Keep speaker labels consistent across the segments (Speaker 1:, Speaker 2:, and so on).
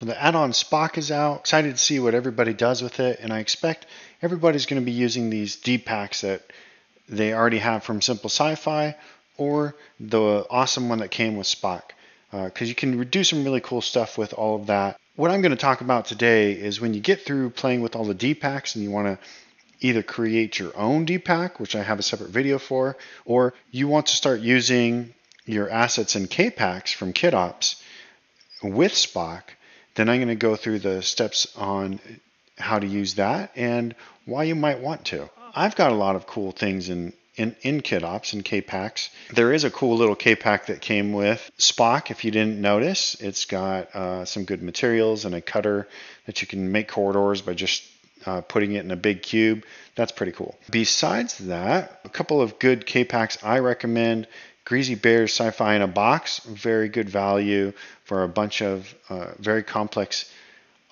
Speaker 1: The add-on Spock is out. Excited to see what everybody does with it, and I expect everybody's going to be using these D packs that they already have from Simple Sci-Fi or the awesome one that came with Spock, because uh, you can do some really cool stuff with all of that. What I'm going to talk about today is when you get through playing with all the D packs and you want to either create your own D pack, which I have a separate video for, or you want to start using your assets and K packs from KitOps with Spock then I'm going to go through the steps on how to use that and why you might want to. I've got a lot of cool things in in, in KitOps and K-Packs. There is a cool little K-Pack that came with Spock, if you didn't notice. It's got uh, some good materials and a cutter that you can make corridors by just uh, putting it in a big cube. That's pretty cool. Besides that, a couple of good K-Packs I recommend Greasy Bears Sci-Fi in a Box, very good value for a bunch of uh, very complex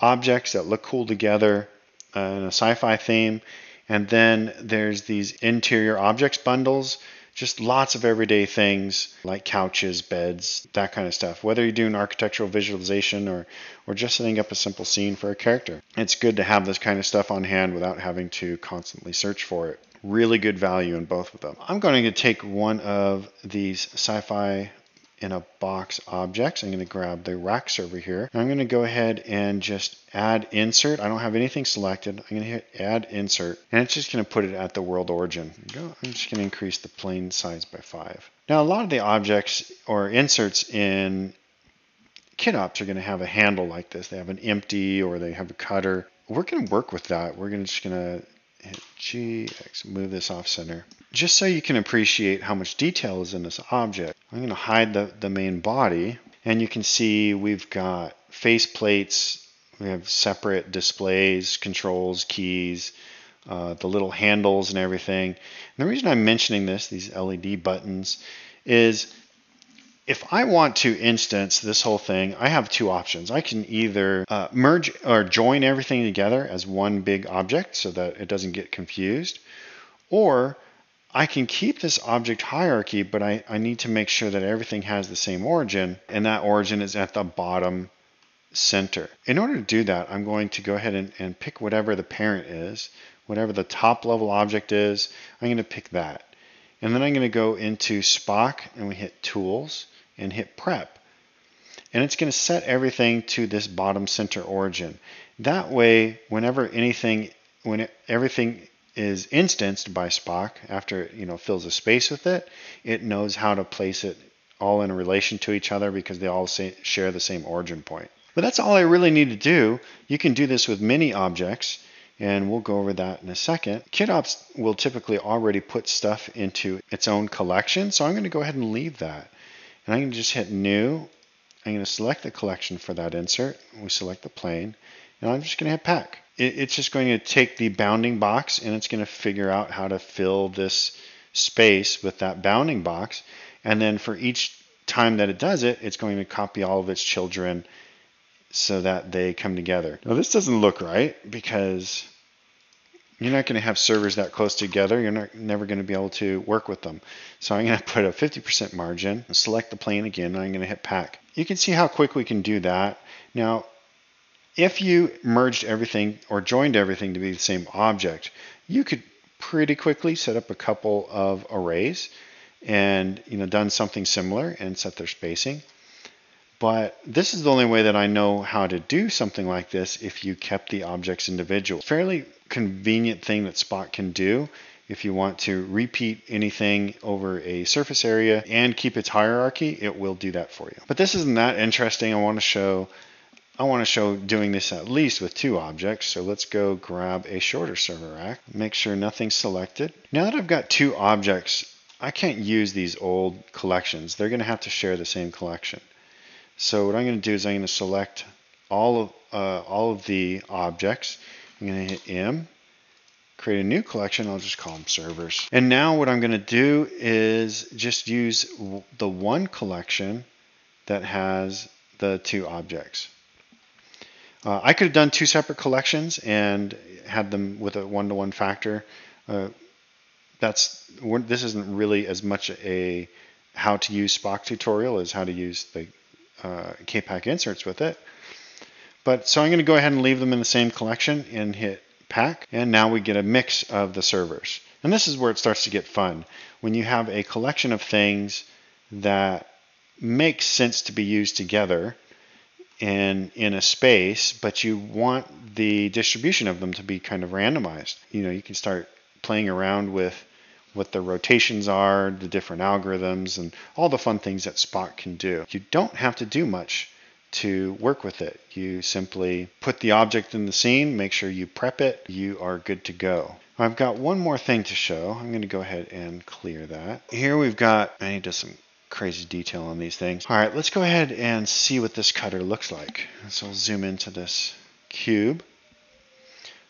Speaker 1: objects that look cool together uh, in a sci-fi theme. And then there's these interior objects bundles, just lots of everyday things like couches, beds, that kind of stuff. Whether you're doing architectural visualization or, or just setting up a simple scene for a character, it's good to have this kind of stuff on hand without having to constantly search for it really good value in both of them. I'm going to take one of these sci-fi in a box objects. I'm going to grab the rack server here. I'm going to go ahead and just add insert. I don't have anything selected. I'm going to hit add insert and it's just going to put it at the world origin. I'm just going to increase the plane size by five. Now a lot of the objects or inserts in KitOps are going to have a handle like this. They have an empty or they have a cutter. We're going to work with that. We're just going to hit G, X, move this off center. Just so you can appreciate how much detail is in this object, I'm going to hide the, the main body and you can see we've got face plates, we have separate displays, controls, keys, uh, the little handles and everything. And the reason I'm mentioning this, these LED buttons, is if I want to instance this whole thing, I have two options. I can either uh, merge or join everything together as one big object so that it doesn't get confused, or I can keep this object hierarchy, but I, I need to make sure that everything has the same origin, and that origin is at the bottom center. In order to do that, I'm going to go ahead and, and pick whatever the parent is, whatever the top level object is, I'm going to pick that. And then I'm going to go into Spock and we hit Tools and hit prep. And it's going to set everything to this bottom center origin. That way, whenever anything, when it, everything is instanced by Spock after it you know fills a space with it, it knows how to place it all in relation to each other because they all say, share the same origin point. But that's all I really need to do. You can do this with many objects, and we'll go over that in a second. KitOps will typically already put stuff into its own collection, so I'm going to go ahead and leave that. And I'm going to just hit new. I'm going to select the collection for that insert. We select the plane. And I'm just going to hit pack. It, it's just going to take the bounding box and it's going to figure out how to fill this space with that bounding box. And then for each time that it does it, it's going to copy all of its children so that they come together. Now this doesn't look right because you're not going to have servers that close together. You're not, never going to be able to work with them. So I'm going to put a 50% margin, select the plane again, and I'm going to hit pack. You can see how quick we can do that. Now, if you merged everything or joined everything to be the same object, you could pretty quickly set up a couple of arrays and you know done something similar and set their spacing. But this is the only way that I know how to do something like this if you kept the objects individual. Fairly convenient thing that Spock can do if you want to repeat anything over a surface area and keep its hierarchy, it will do that for you. But this isn't that interesting. I want to show I want to show doing this at least with two objects. So let's go grab a shorter server rack. Make sure nothing's selected. Now that I've got two objects, I can't use these old collections. They're going to have to share the same collection. So what I'm going to do is I'm going to select all of uh, all of the objects I'm going to hit M, create a new collection. I'll just call them servers. And now what I'm going to do is just use the one collection that has the two objects. Uh, I could have done two separate collections and had them with a one-to-one -one factor. Uh, that's this isn't really as much a how to use Spock tutorial as how to use the uh, KPack inserts with it. But so I'm going to go ahead and leave them in the same collection and hit pack. And now we get a mix of the servers. And this is where it starts to get fun. When you have a collection of things that make sense to be used together in in a space, but you want the distribution of them to be kind of randomized. You know, you can start playing around with what the rotations are, the different algorithms, and all the fun things that Spock can do. You don't have to do much to work with it. You simply put the object in the scene, make sure you prep it, you are good to go. I've got one more thing to show. I'm going to go ahead and clear that. Here we've got, I need to do some crazy detail on these things. All right, let's go ahead and see what this cutter looks like. So I'll zoom into this cube.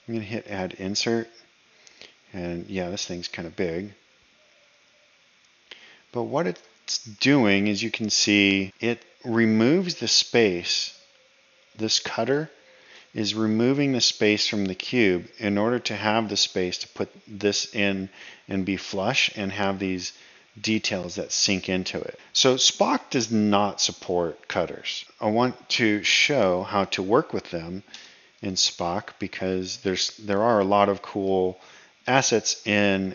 Speaker 1: I'm going to hit add insert. And yeah, this thing's kind of big. But what it's doing is you can see it removes the space. This cutter is removing the space from the cube in order to have the space to put this in and be flush and have these details that sink into it. So Spock does not support cutters. I want to show how to work with them in Spock because there's there are a lot of cool assets in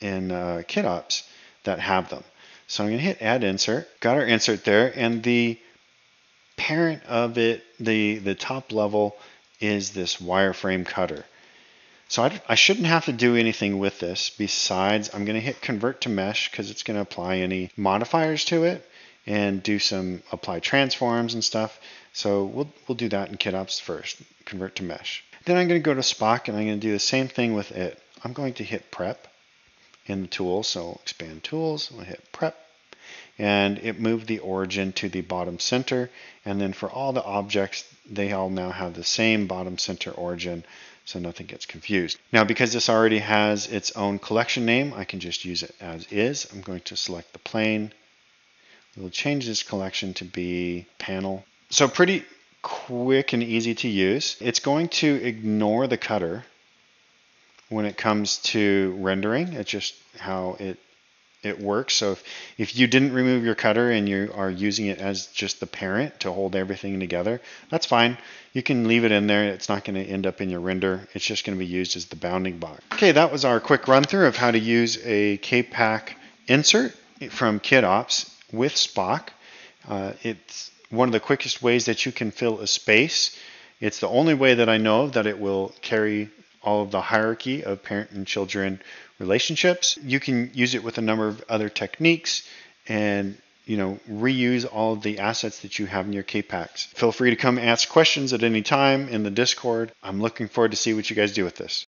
Speaker 1: in uh, KitOps that have them. So I'm going to hit add insert. Got our insert there and the parent of it, the, the top level is this wireframe cutter. So I, I, shouldn't have to do anything with this besides I'm going to hit convert to mesh because it's going to apply any modifiers to it and do some apply transforms and stuff. So we'll, we'll do that in KitOps first, convert to mesh. Then I'm going to go to Spock and I'm going to do the same thing with it. I'm going to hit prep in the tool. So expand tools, I'll hit prep and it moved the origin to the bottom center. And then for all the objects, they all now have the same bottom center origin so nothing gets confused. Now because this already has its own collection name, I can just use it as is. I'm going to select the plane. We'll change this collection to be panel. So pretty quick and easy to use. It's going to ignore the cutter when it comes to rendering. It's just how it it works. So if, if you didn't remove your cutter and you are using it as just the parent to hold everything together, that's fine. You can leave it in there. It's not going to end up in your render. It's just going to be used as the bounding box. Okay, that was our quick run through of how to use a K-Pack insert from KitOps with Spock. Uh, it's one of the quickest ways that you can fill a space. It's the only way that I know that it will carry all of the hierarchy of parent and children relationships. You can use it with a number of other techniques and you know reuse all of the assets that you have in your K-Packs. Feel free to come ask questions at any time in the Discord. I'm looking forward to see what you guys do with this.